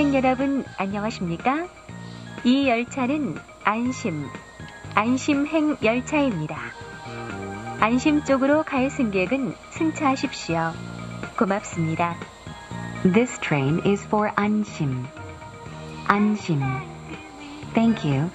승객 여러분 안녕하십니까? 이 열차는 안심, 안심행 열차입니다. 안심 쪽으로 갈 승객은 승차하십시오. 고맙습니다. This train is for Anshim. Anshim. Thank you.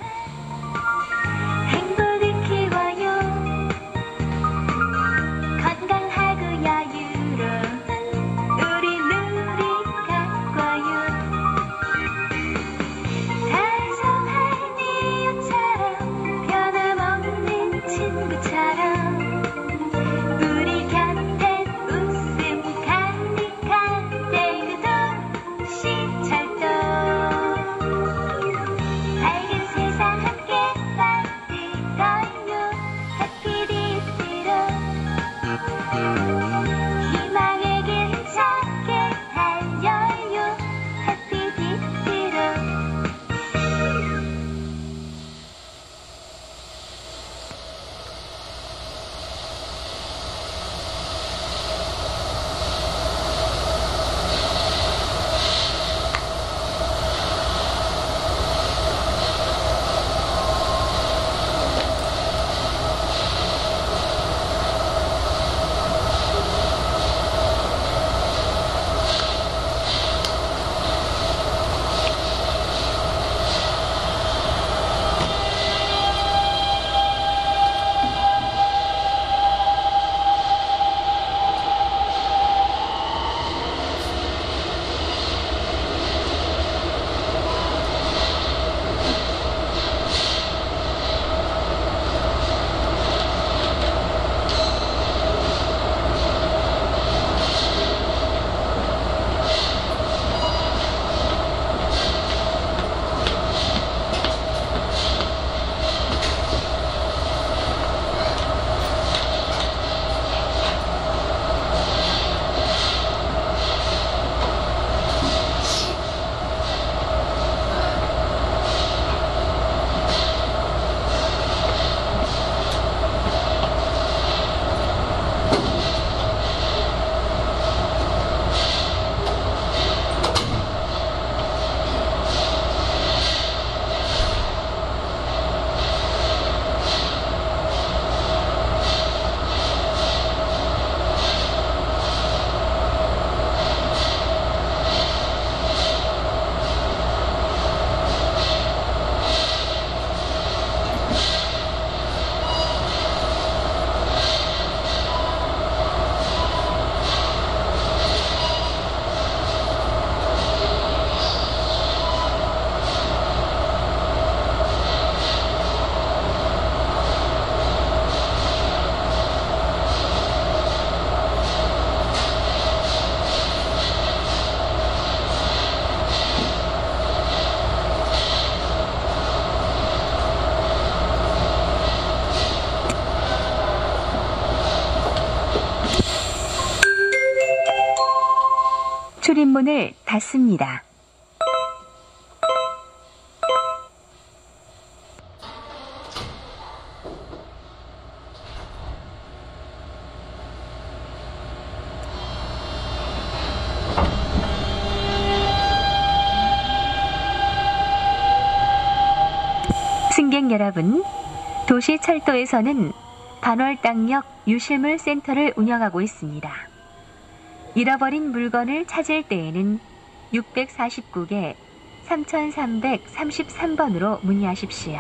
문을 닫습니다. 승객 여러분, 도시철도에서는 반월당역 유실물 센터를 운영하고 있습니다. 잃어버린 물건을 찾을 때에는 649개 3333번으로 문의하십시오.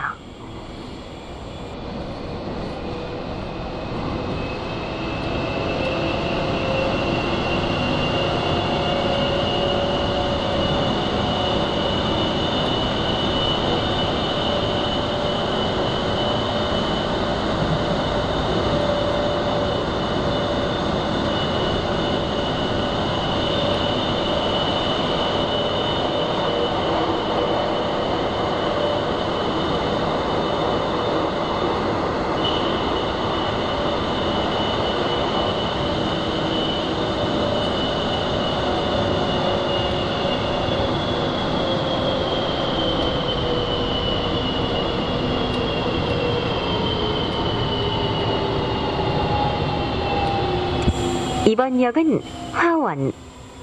이번 역은 화원,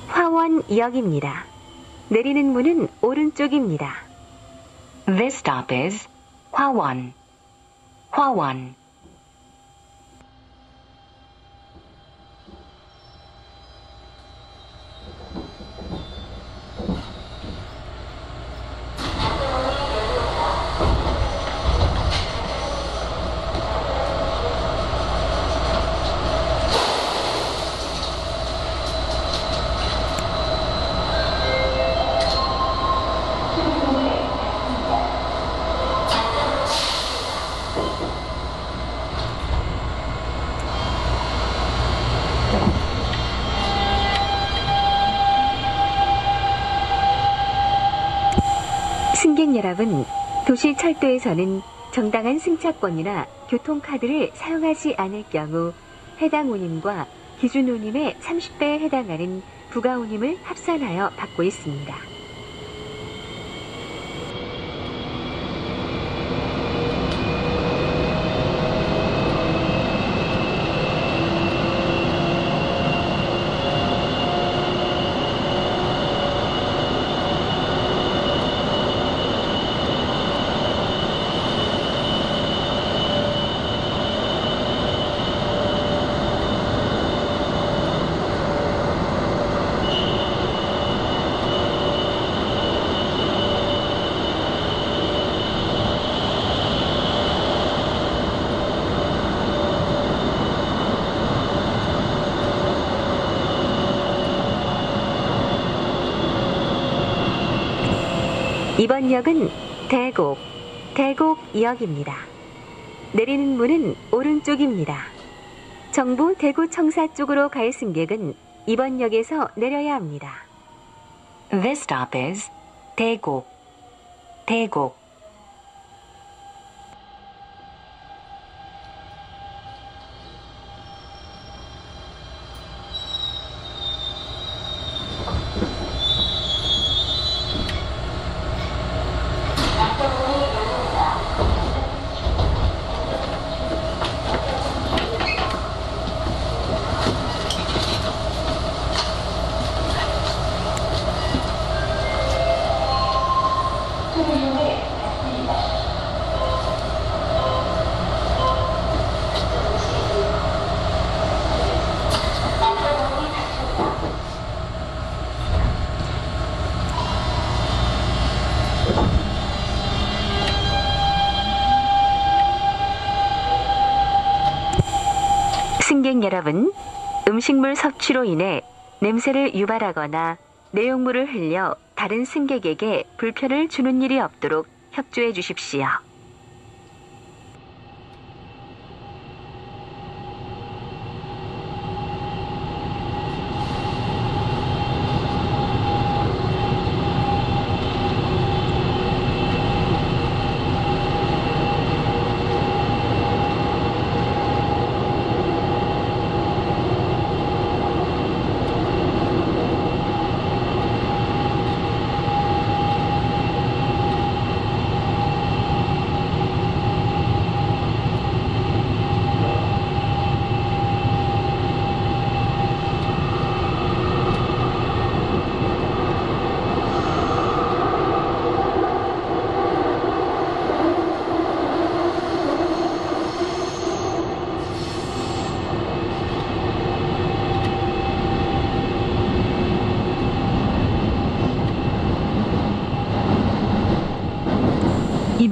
화원역입니다. 내리는 문은 오른쪽입니다. This stop is. Hwawan. 승객 여러분, 도시 철도에서는 정당한 승차권이나 교통카드를 사용하지 않을 경우 해당 운임과 기준 운임의 30배에 해당하는 부가 운임을 합산하여 받고 있습니다. 이번 역은 대곡, 대곡역입니다. 내리는 문은 오른쪽입니다. 정부 대구 청사 쪽으로 갈 승객은 이번 역에서 내려야 합니다. This stop is. Daeguk. 승객 여러분, 음식물 섭취로 인해 냄새를 유발하거나 내용물을 흘려 다른 승객에게 불편을 주는 일이 없도록 협조해 주십시오.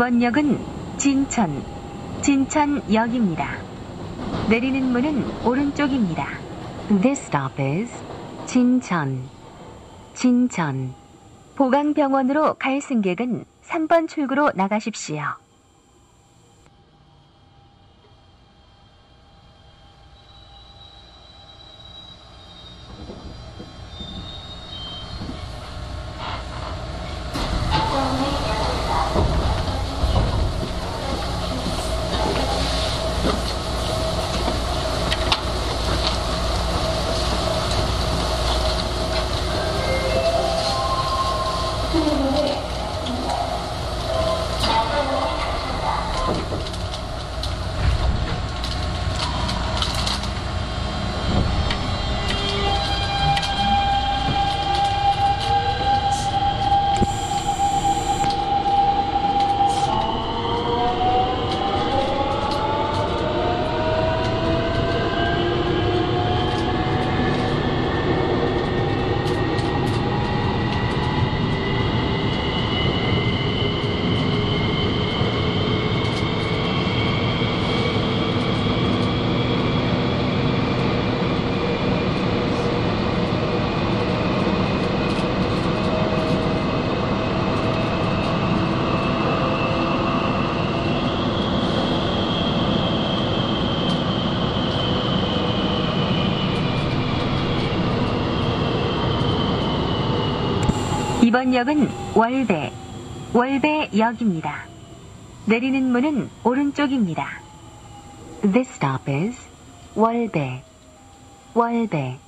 이번 역은 진천, 진천역입니다. 내리는 문은 오른쪽입니다. This stop is Jincheon. Jincheon. 보강병원으로 갈 승객은 3번 출구로 나가십시오. 이번 역은 월배, 월배역입니다. 내리는 문은 오른쪽입니다. This stop is Wolbe. Wolbe.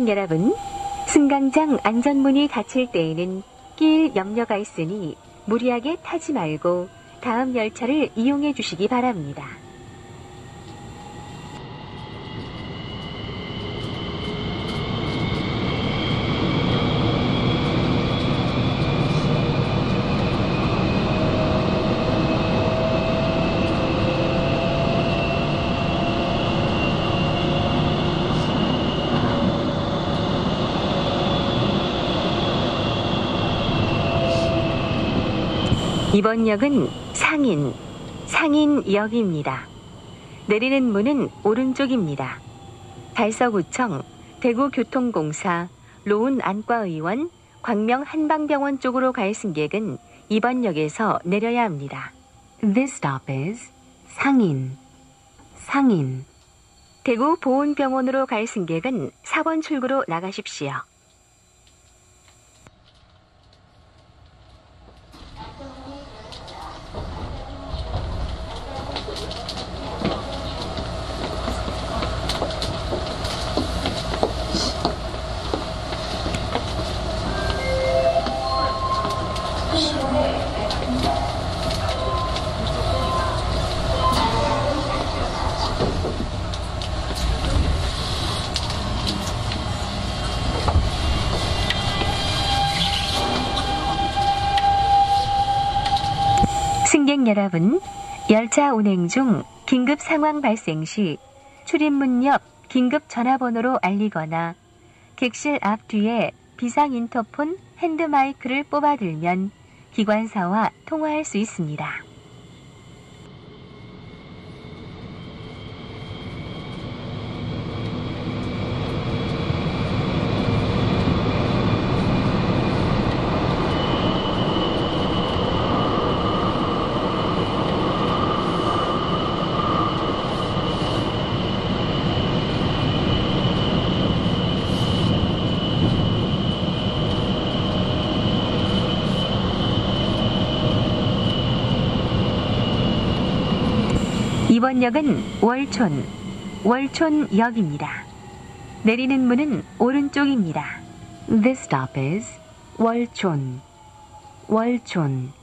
승객 여러분, 승강장 안전문이 닫힐 때에는 길 염려가 있으니 무리하게 타지 말고 다음 열차를 이용해 주시기 바랍니다. 이번 역은 상인, 상인역입니다. 내리는 문은 오른쪽입니다. 달서구청, 대구교통공사, 로운 안과의원, 광명 한방병원 쪽으로 갈 승객은 이번 역에서 내려야 합니다. This stop is Sangin. Sangin. 대구 보훈병원으로 갈 승객은 4번 출구로 나가십시오. 여러분, 열차 운행 중 긴급 상황 발생 시 출입문 옆 긴급 전화번호로 알리거나 객실 앞 뒤에 비상 인터폰 핸드 마이크를 뽑아들면 기관사와 통화할 수 있습니다. 이번 역은 월촌, 월촌역입니다. 내리는 문은 오른쪽입니다. This stop is. Wolchon. 승객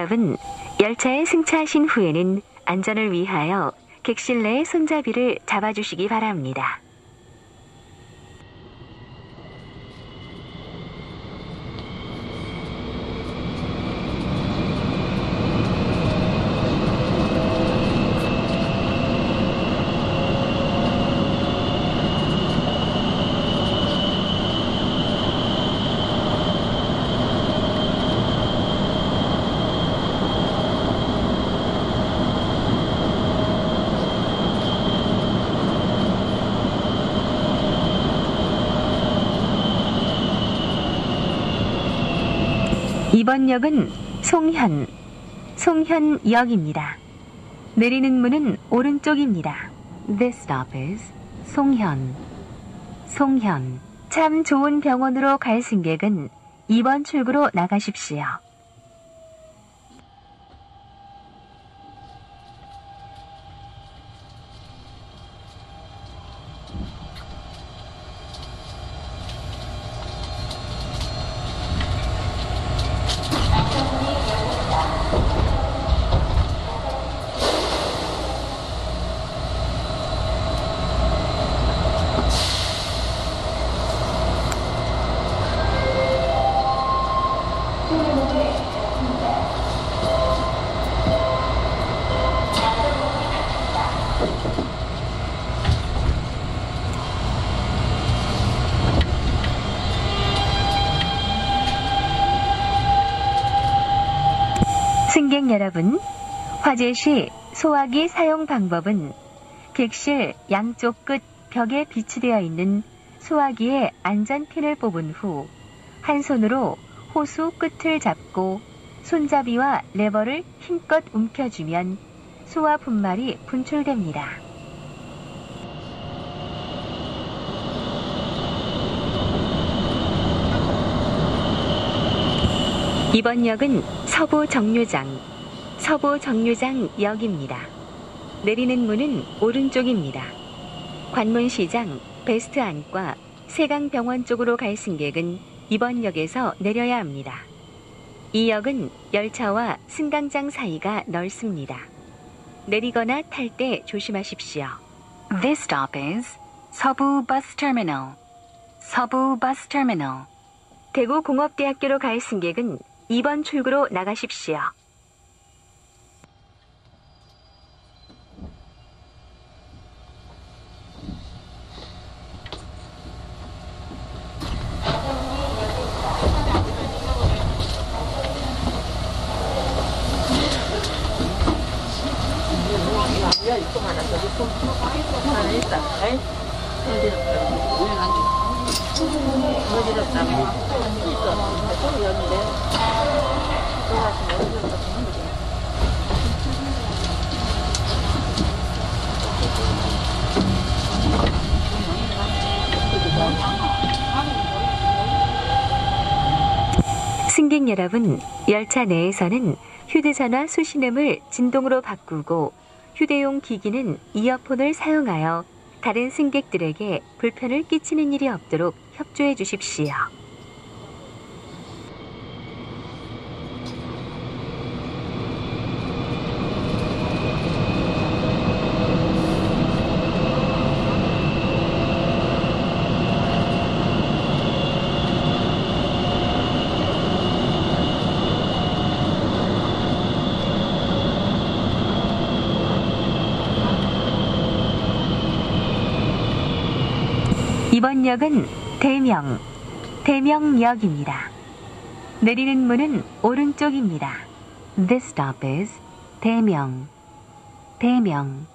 여러분, 열차에 승차하신 후에는 안전을 위하여 객실 내 손잡이를 잡아주시기 바랍니다. 이번 역은 송현, 송현역입니다. 내리는 문은 오른쪽입니다. This stop is 송현. 송현. 참 좋은 병원으로 갈 승객은 2번 출구로 나가십시오. 여러분, 화재 시 소화기 사용 방법은 객실 양쪽 끝 벽에 비치되어 있는 소화기의 안전핀을 뽑은 후 한 손으로 호수 끝을 잡고 손잡이와 레버를 힘껏 움켜쥐면 소화 분말이 분출됩니다. 이번 역은 서부 정류장, 서부 정류장 역입니다. 내리는 문은 오른쪽입니다. 관문시장, 베스트 안과 세강병원 쪽으로 갈 승객은 이번 역에서 내려야 합니다. 이 역은 열차와 승강장 사이가 넓습니다. 내리거나 탈 때 조심하십시오. This stop is 서부 bus terminal. 서부 bus terminal. 대구 공업대학교로 갈 승객은 2번 출구로 나가십시오. 승객 여러분, 열차 내에서는 휴대전화 수신음을 진동으로 바꾸고 휴대용 기기는 이어폰을 사용하여 다른 승객들에게 불편을 끼치는 일이 없도록 협조해 주십시오. 이번 역은 대명, 대명역입니다. 내리는 문은 오른쪽입니다. This stop is 대명. 대명.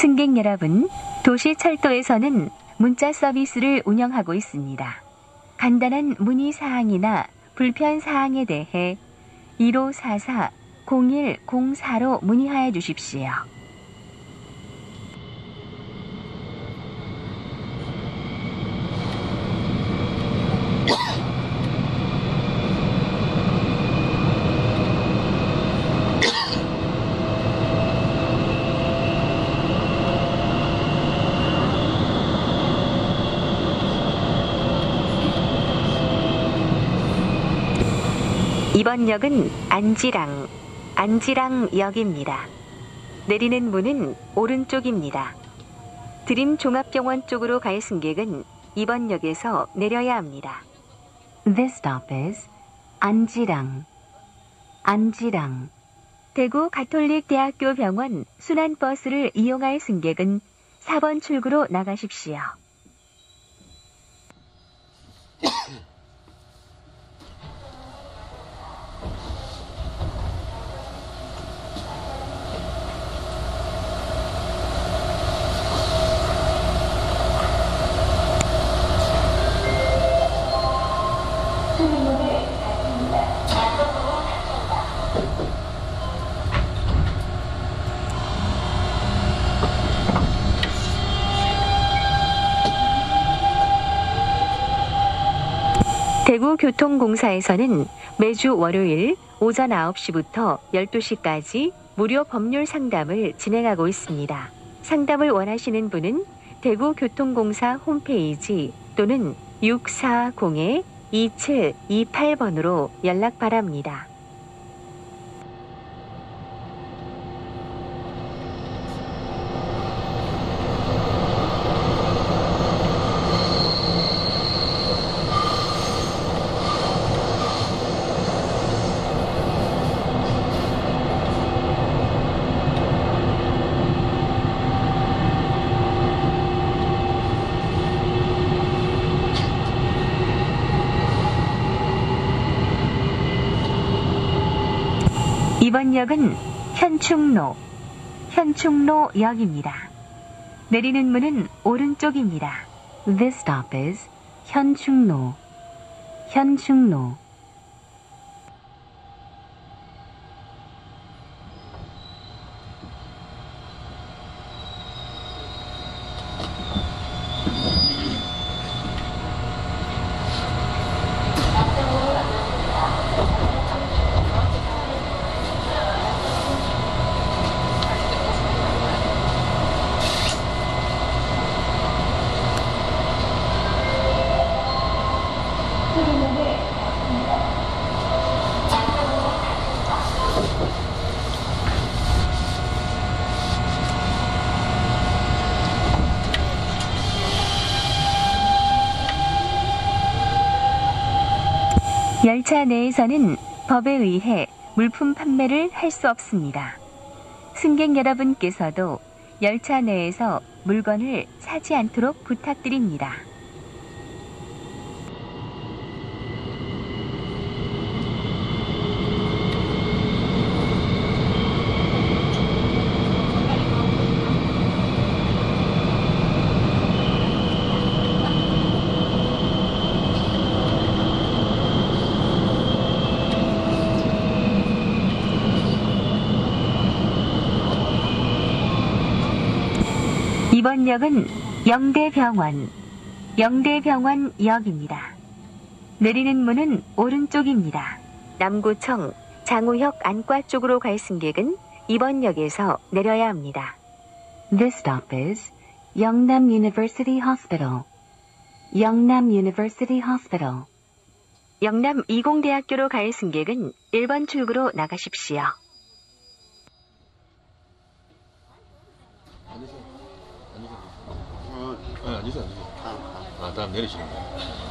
승객 여러분, 도시철도에서는 문자 서비스를 운영하고 있습니다. 간단한 문의 사항이나 불편 사항에 대해 1544-0104로 문의하여 주십시오. 이번 역은 안지랑, 안지랑역입니다. 내리는 문은 오른쪽입니다. 드림 종합병원 쪽으로 갈 승객은 이번 역에서 내려야 합니다. This stop is 안지랑. 안지랑. 대구 가톨릭대학교 병원 순환버스를 이용할 승객은 4번 출구로 나가십시오. 대구교통공사에서는 매주 월요일 오전 9시부터 12시까지 무료 법률 상담을 진행하고 있습니다. 상담을 원하시는 분은 대구교통공사 홈페이지 또는 640-2728번으로 연락 바랍니다. 이번 역은 현충로, 현충로역입니다. 내리는 문은 오른쪽입니다. This stop is 현충로. 현충로. 열차 내에서는 법에 의해 물품 판매를 할 수 없습니다. 승객 여러분께서도 열차 내에서 물건을 사지 않도록 부탁드립니다. 이번 역은 영대병원, 영대병원 역입니다. 내리는 문은 오른쪽입니다. 남구청 장우혁 안과 쪽으로 갈 승객은 이번 역에서 내려야 합니다. This stop is 영남 University Hospital. 영남 University Hospital. 영남 이공대학교로 갈 승객은 1번 출구로 나가십시오. 어, 아, 앉으세요, 앉으세요. 아, 아, 다음 내리시는 거예요.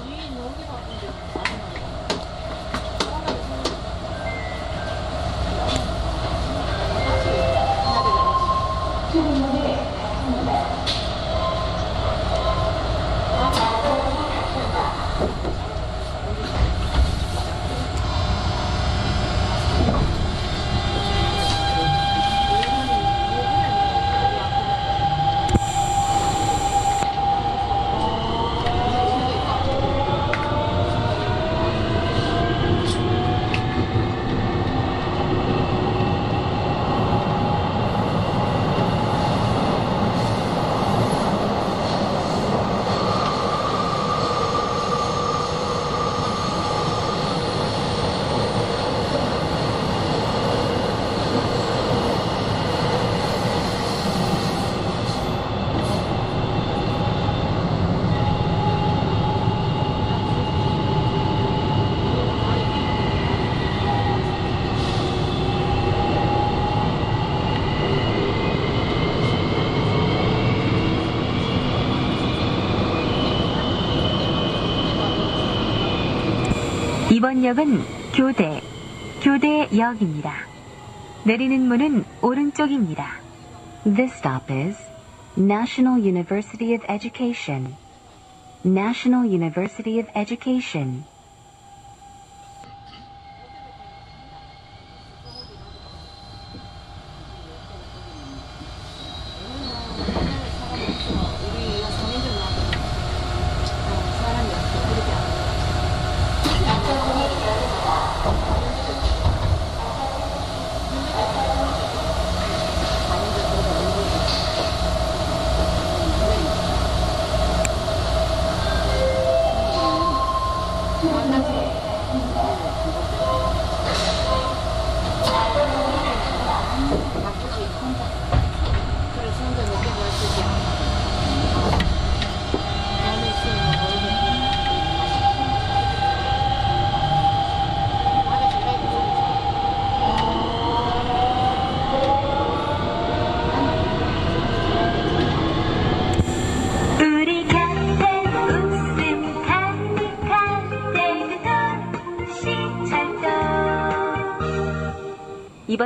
이번 역은 교대, 교대역입니다. 내리는 문은 오른쪽입니다. This stop is National University of Education. National University of Education.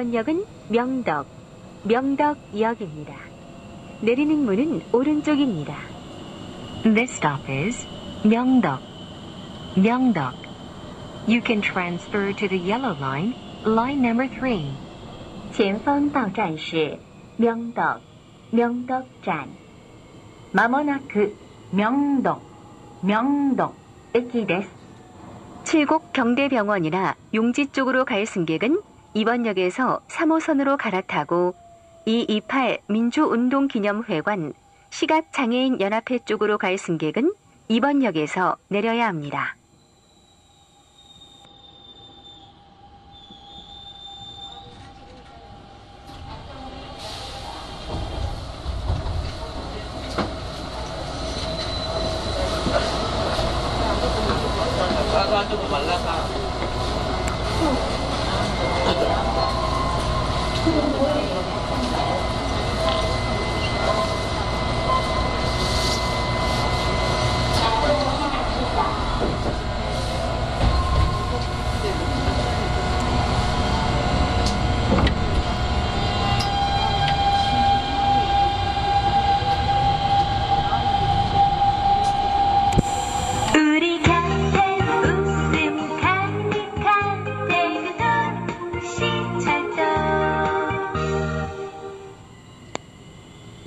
이번 역은 명덕, 명덕역입니다. 내리는 문은 오른쪽입니다. This stop is Myeongdeok. Myeongdeok. You can transfer to the yellow line, line number 3. 前方到站是명덕명덕站 마모나크 명덕 명덕駅です 칠곡 경대병원이나 용지 쪽으로 갈 승객은 이번 역에서 3호선으로 갈아타고 228 민주운동기념회관 시각장애인 연합회 쪽으로 갈 승객은 이번 역에서 내려야 합니다.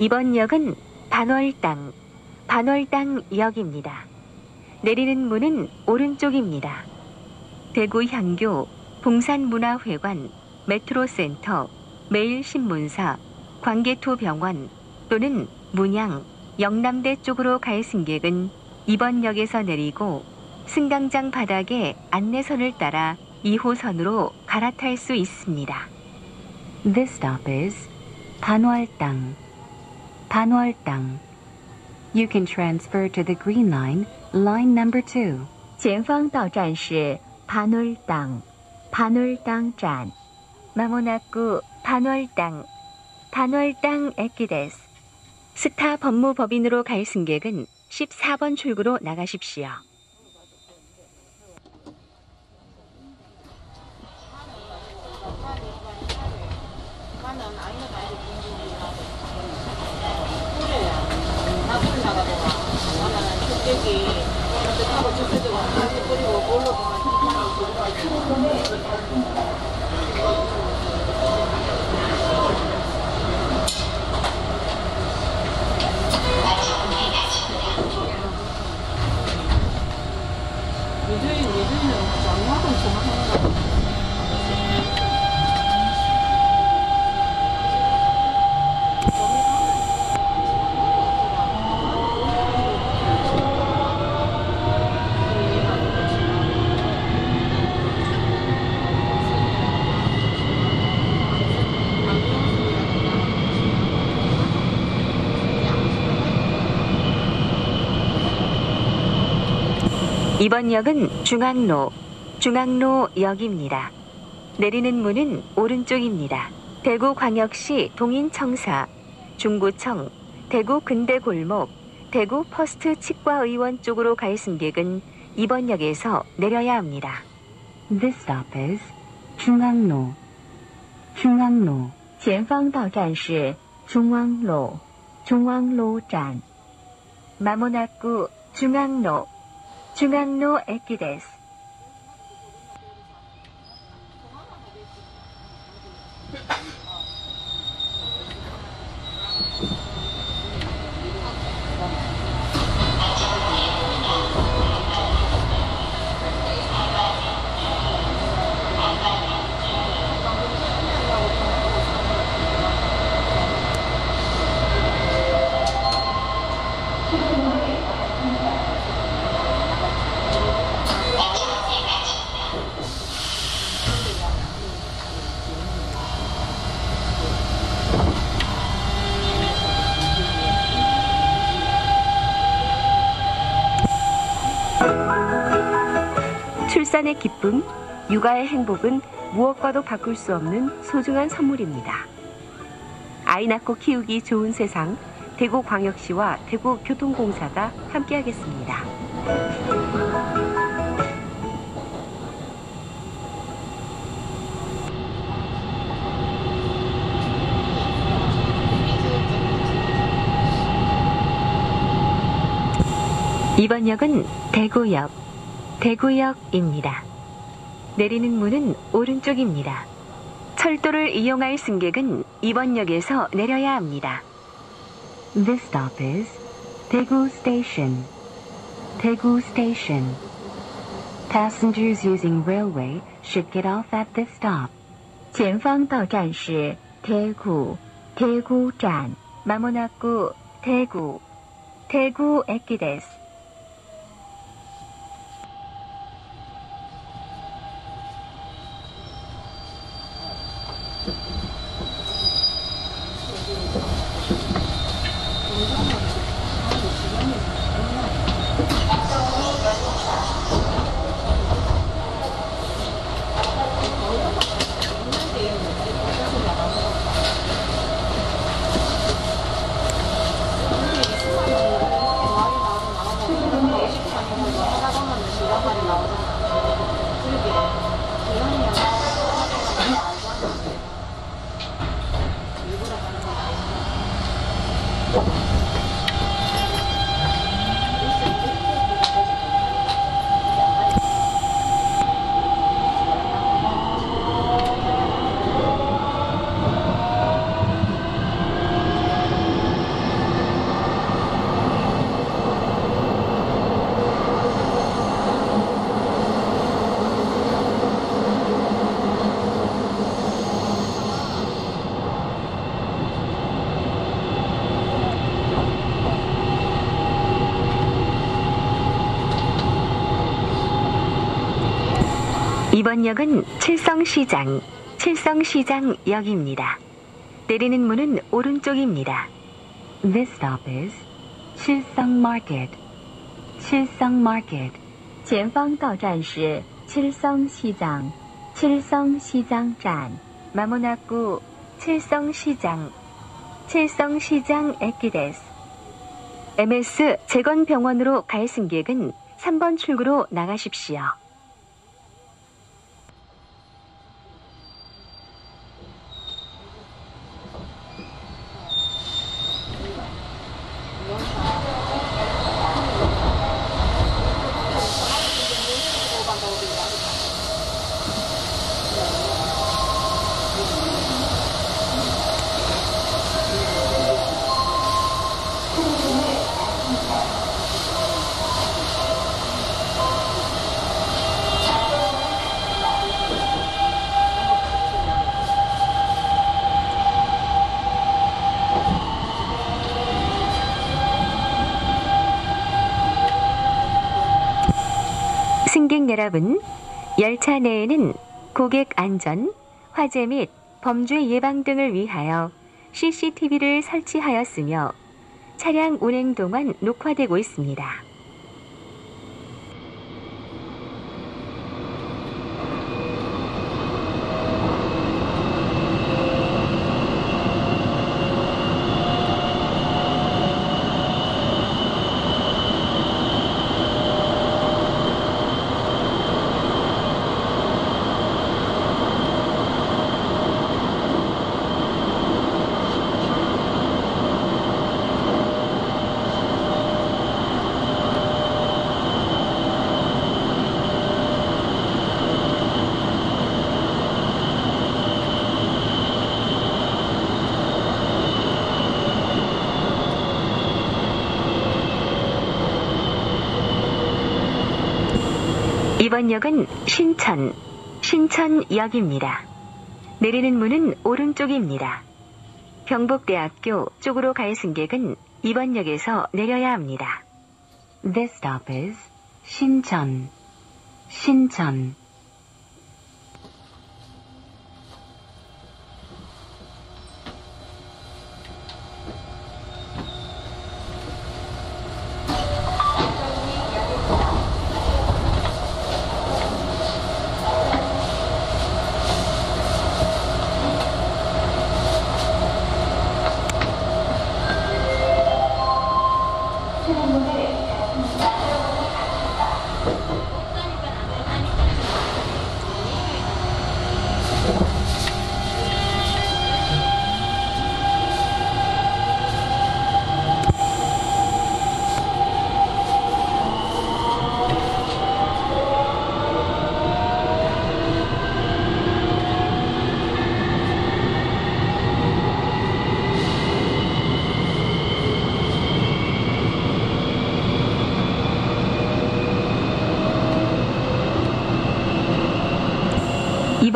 이번 역은 반월당, 반월당역입니다. 내리는 문은 오른쪽입니다. 대구 향교, 봉산문화회관, 메트로센터, 매일신문사, 광개토병원 또는 문양, 영남대 쪽으로 갈 승객은 이번 역에서 내리고 승강장 바닥에 안내선을 따라 2호선으로 갈아탈 수 있습니다. This stop is Panwaltang. Panwaltang. You can transfer to the green line, line number 2. 前方到站是 반월당, 반월당站. 마모나쿠 반월당, 반월당 에키데스. 스타 법무법인으로 갈 승객은 14번 출구로 나가십시오. 이번 역은 중앙로, 중앙로역입니다. 내리는 문은 오른쪽입니다. 대구광역시 동인청사, 중구청, 대구 근대골목, 대구 퍼스트 치과의원 쪽으로 갈 승객은 이번 역에서 내려야 합니다. This stop is 중앙로, 중앙로. 前方到站是中央路中央路站 마모나쿠 중앙로 中間の駅です。 출산의 기쁨, 육아의 행복은 무엇과도 바꿀 수 없는 소중한 선물입니다. 아이 낳고 키우기 좋은 세상, 대구광역시와 대구교통공사가 함께하겠습니다. 이번 역은 대구역, 대구역입니다. 내리는 문은 오른쪽입니다. 철도를 이용할 승객은 이번 역에서 내려야 합니다. This stop is Daegu Station. Daegu Station. Passengers using railway should get off at this stop. 前方到站是 대구, 대구 站, 마모나쿠 대구, 대구駅です. 이번 역은 칠성시장, 칠성시장역입니다. 내리는 문은 오른쪽입니다. This stop is Chilsung Market. Chilsung Market. 前方到站是칠성시장, 칠성시장站, 마모나쿠 칠성시장, 칠성시장 에키데스. MS 재건병원으로 갈 승객은 3번 출구로 나가십시오. 여러분, 열차 내에는 고객 안전, 화재 및 범죄 예방 등을 위하여 CCTV를 설치하였으며 차량 운행 동안 녹화되고 있습니다. 이번 역은 신천, 신천역입니다. 내리는 문은 오른쪽입니다. 경북대학교 쪽으로 갈 승객은 이번 역에서 내려야 합니다. This stop is Shincheon. Shincheon.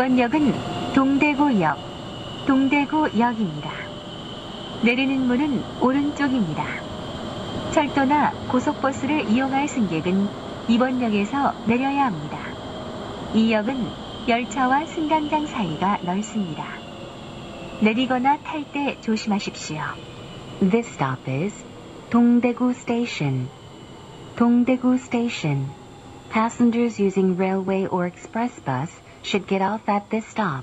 이번 역은 동대구역, 동대구역입니다. 내리는 문은 오른쪽입니다. 철도나 고속버스를 이용할 승객은 이번 역에서 내려야 합니다. 이 역은 열차와 승강장 사이가 넓습니다. 내리거나 탈 때 조심하십시오. This stop is Dongdaegu Station. Dongdaegu Station. Passengers using railway or express bus should get off at this stop.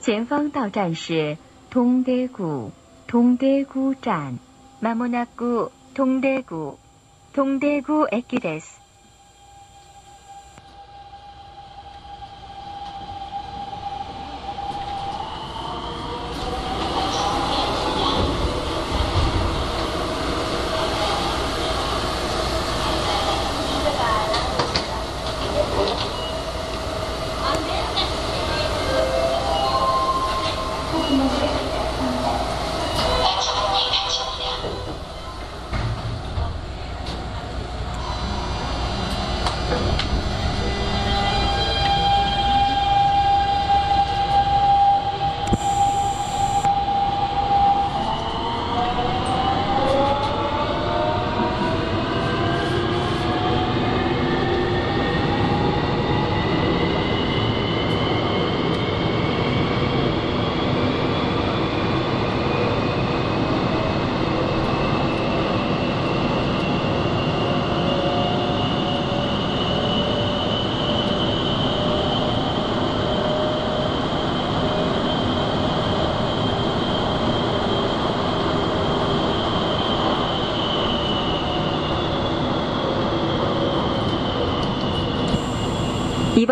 前方到站是동대구 동대구站 마모나구 동대구 동대구駅です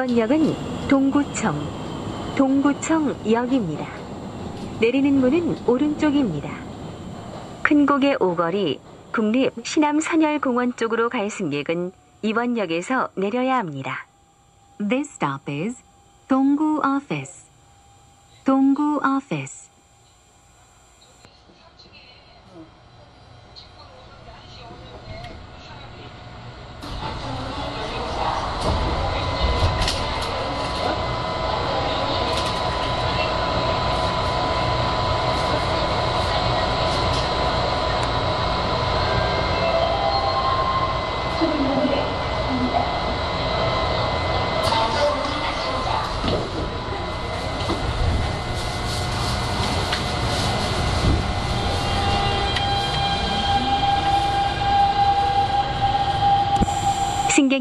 이번 역은 동구청, 동구청역입니다. 내리는 문은 오른쪽입니다. 큰고개 오거리 국립 신암선열공원 쪽으로 갈 승객은 이번 역에서 내려야 합니다. This stop is Donggu Office. Donggu Office.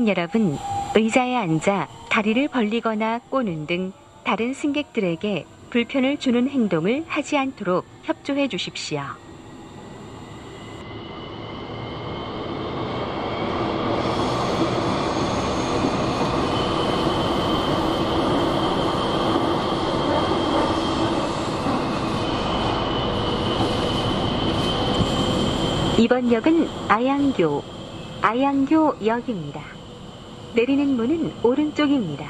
여러분, 의자에 앉아 다리를 벌리거나 꼬는 등 다른 승객들에게 불편을 주는 행동을 하지 않도록 협조해 주십시오. 이번 역은 아양교, 아양교역입니다. 내리는 문은 오른쪽입니다.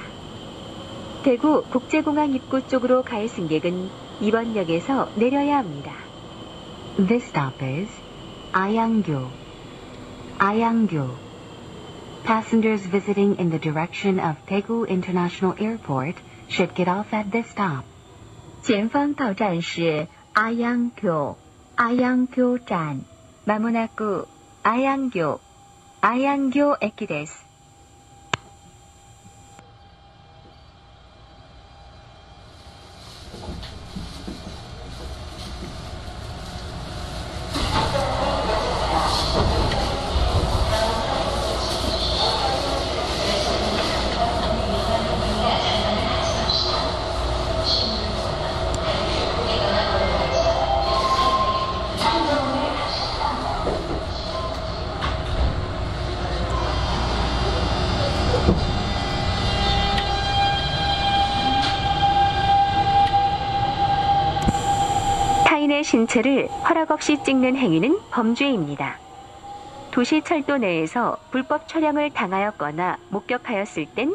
대구 국제공항 입구 쪽으로 갈 승객은 이번 역에서 내려야 합니다. This stop is Ayangyo. Ayangyo. Passengers visiting in the direction of Daegu International Airport should get off at this stop. 前方到站是阿央교아양교站。まもなく阿양교阿양교駅です。 신체를 허락 없이 찍는 행위는 범죄입니다. 도시 철도 내에서 불법 촬영을 당하였거나 목격하였을 땐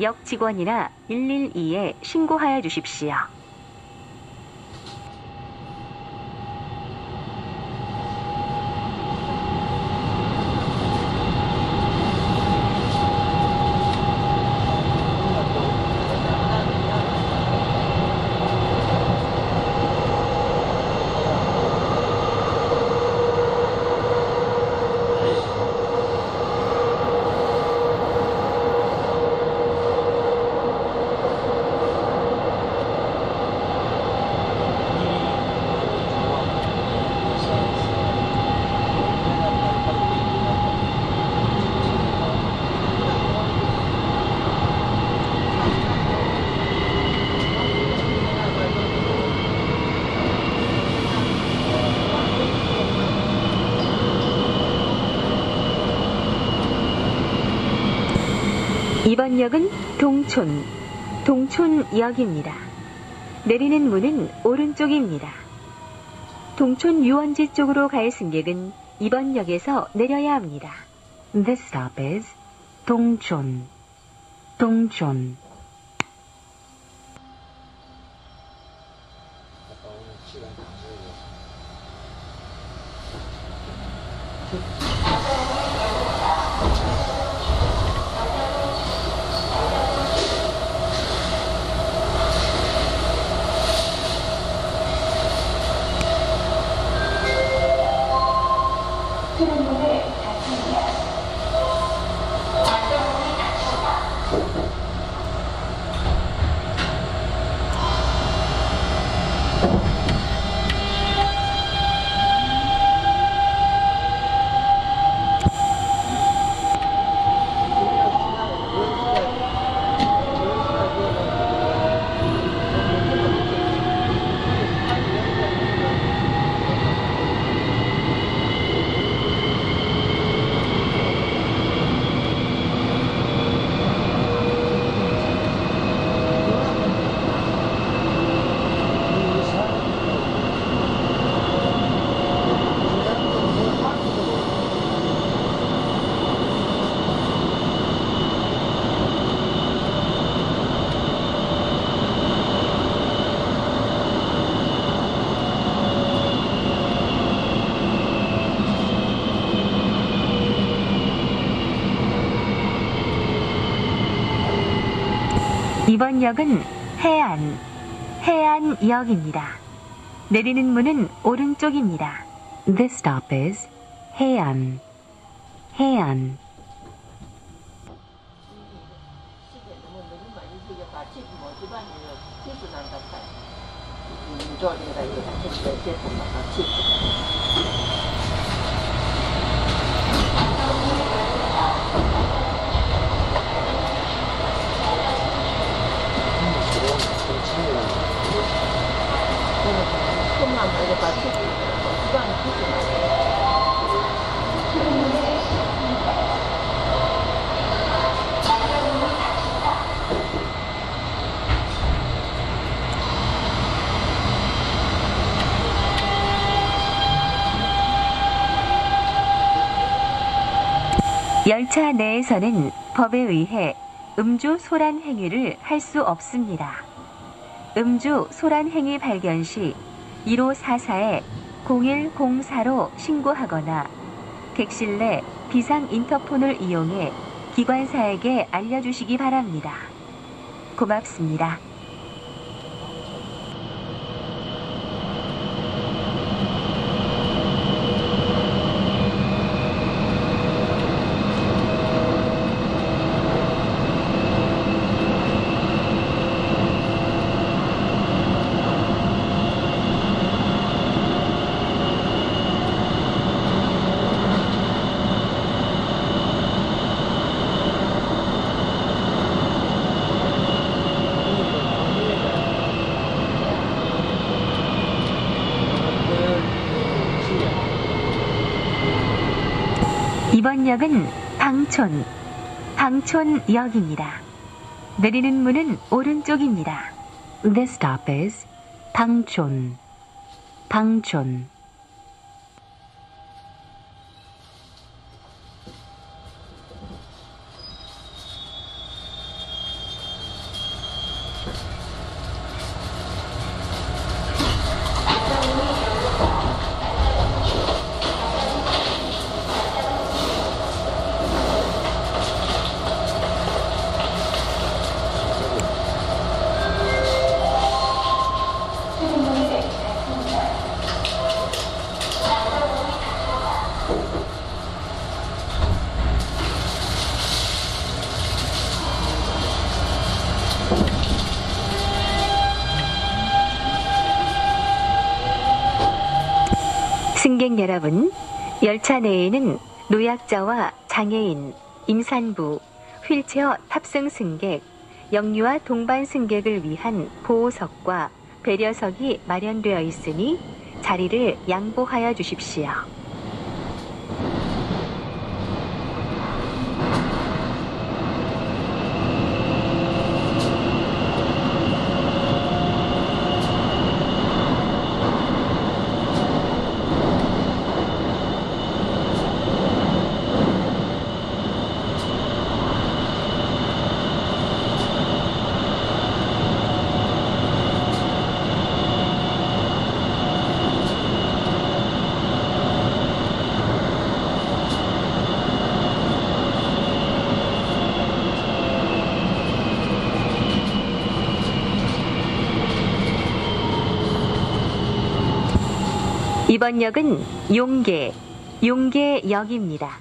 역 직원이나 112에 신고하여 주십시오. 이번 역은 동촌, 동촌역입니다. 내리는 문은 오른쪽입니다. 동촌 유원지 쪽으로 갈 승객은 이번 역에서 내려야 합니다. This stop is. Dongchon. 갔다 이번 역은 해안, 해안역입니다. 내리는 문은 오른쪽입니다. This stop is 뭐 집안에서 치즈 난 같아. 조리가 이거 같이 제품 같이. 손만 말고 같이 집안에 치즈 나. 열차 내에서는 법에 의해 음주 소란 행위를 할 수 없습니다. 음주 소란 행위 발견 시 1544에 0104로 신고하거나 객실 내 비상 인터폰을 이용해 기관사에게 알려주시기 바랍니다. 고맙습니다. 역은 방촌, 방촌역입니다. 내리는 문은 오른쪽입니다. This stop is. Pangchon. 승객 여러분, 열차 내에는 노약자와 장애인, 임산부, 휠체어 탑승 승객, 영유아 동반 승객을 위한 보호석과 배려석이 마련되어 있으니 자리를 양보하여 주십시오. 이번 역은 용계, 용계역입니다.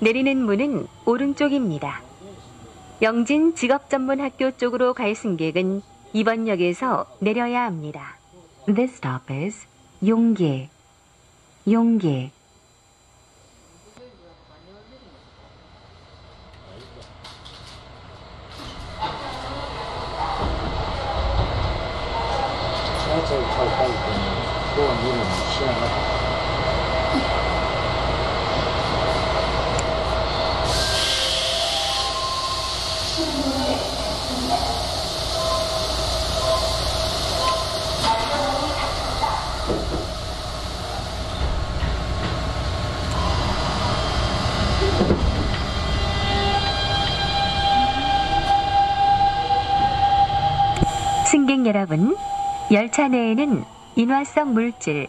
내리는 문은 오른쪽입니다. 영진 직업전문학교 쪽으로 갈 승객은 이번 역에서 내려야 합니다. This stop is. Yongge. 지하철 타고 가기 때문에 그건 일은 시행하고 승객 여러분, 열차 내에는 인화성 물질,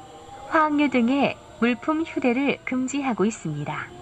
화학류 등의 물품 휴대를 금지하고 있습니다.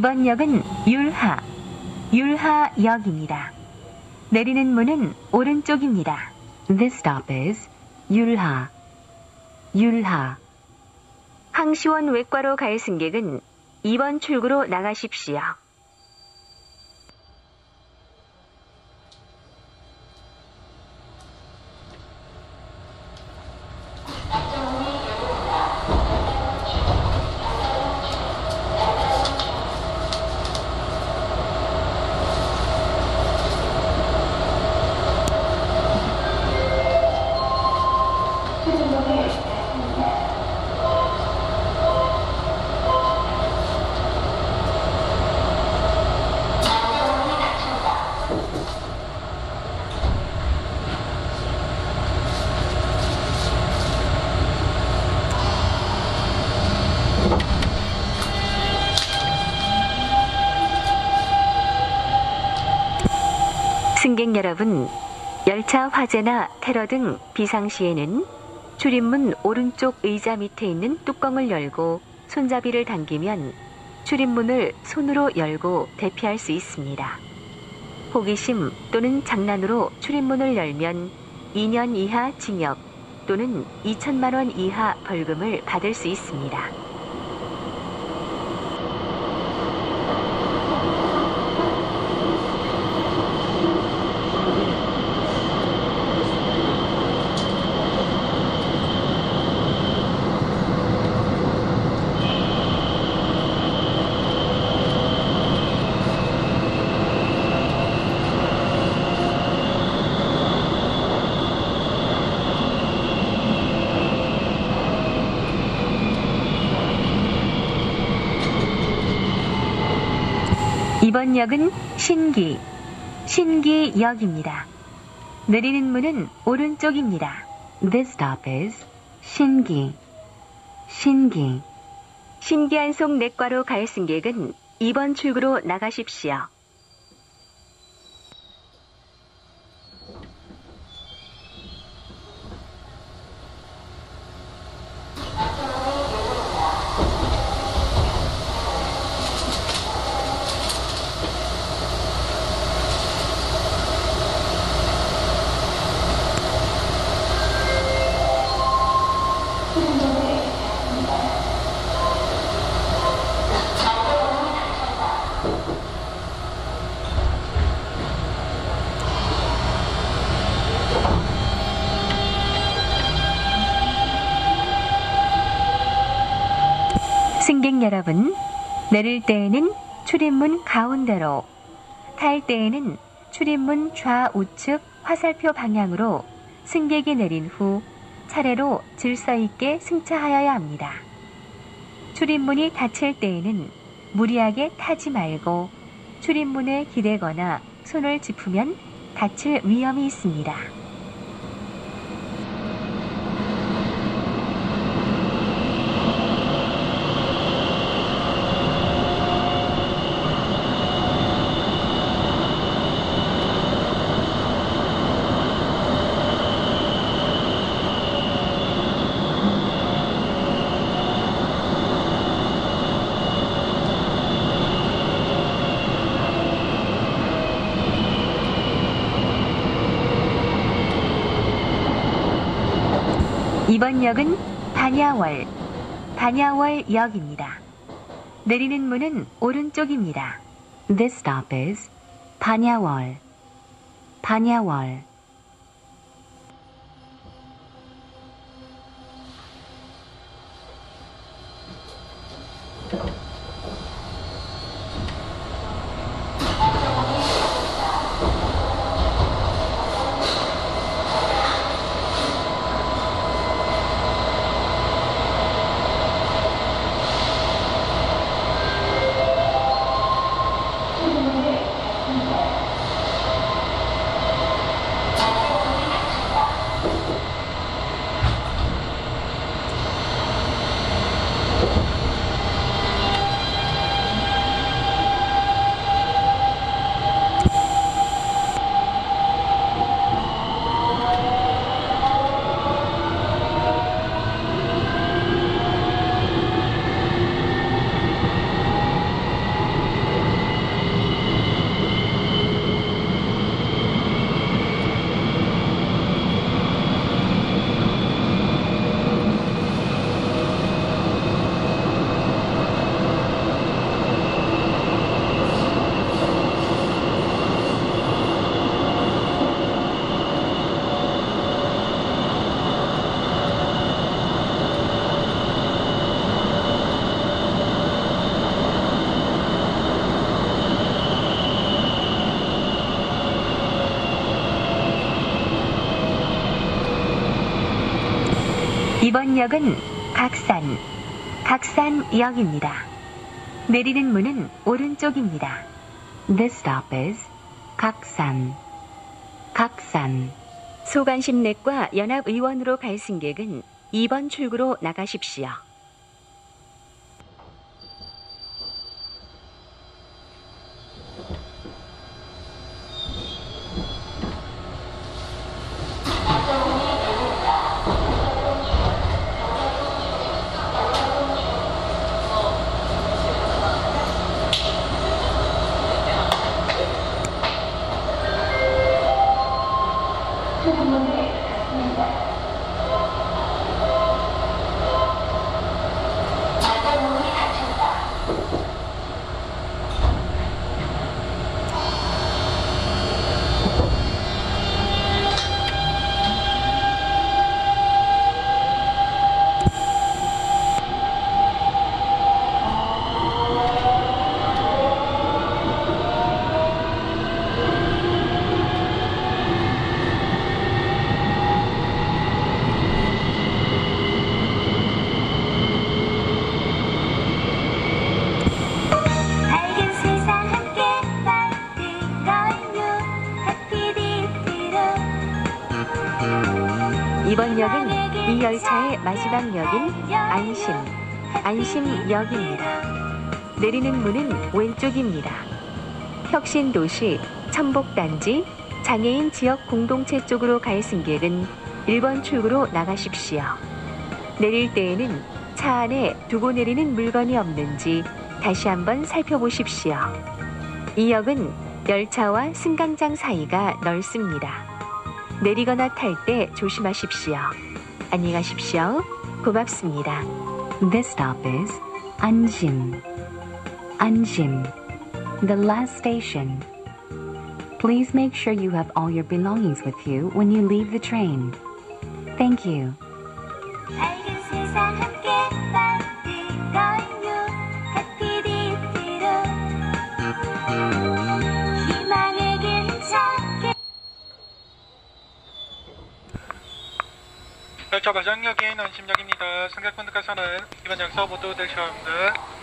이번 역은 율하, 율하역입니다. 내리는 문은 오른쪽입니다. This stop is Yulha. Yulha. 항시원 외과로 갈 승객은 2번 출구로 나가십시오. 승객 여러분, 열차 화재나 테러 등 비상시에는 출입문 오른쪽 의자 밑에 있는 뚜껑을 열고 손잡이를 당기면 출입문을 손으로 열고 대피할 수 있습니다. 호기심 또는 장난으로 출입문을 열면 2년 이하 징역 또는 2천만 원 이하 벌금을 받을 수 있습니다. 역은 신기, 신기역입니다. 내리는 문은 오른쪽입니다. This stop is Shingi. Shingi. 신기한 속 내과로 갈 승객은 2번 출구로 나가십시오. 여러분, 내릴 때에는 출입문 가운데로, 탈 때에는 출입문 좌우측 화살표 방향으로 승객이 내린 후 차례로 질서 있게 승차하여야 합니다. 출입문이 닫힐 때에는 무리하게 타지 말고 출입문에 기대거나 손을 짚으면 다칠 위험이 있습니다. 이번 역은 반야월, 반야월역입니다. 내리는 문은 오른쪽입니다. This stop is Panyawal. Panyawal. 이번 역은 각산, 각산역입니다. 내리는 문은 오른쪽입니다. This stop is Kaksan. Kaksan. 소관심내과 연합의원으로 갈 승객은 2번 출구로 나가십시오. 열차의 마지막 역인 안심, 안심역입니다. 내리는 문은 왼쪽입니다. 혁신도시, 천복단지, 장애인 지역 공동체 쪽으로 갈 승객은 1번 출구로 나가십시오. 내릴 때에는 차 안에 두고 내리는 물건이 없는지 다시 한번 살펴보십시오. 이 역은 열차와 승강장 사이가 넓습니다. 내리거나 탈 때 조심하십시오. 안녕히 가십시오. 고맙습니다. This stop is Anjim. Anjim. The last station. Please make sure you have all your belongings with you when you leave the train. Thank you. 열차 발장역인 안심역입니다. 승객분들께서는 이번 역사 모두 내셔야 합니다.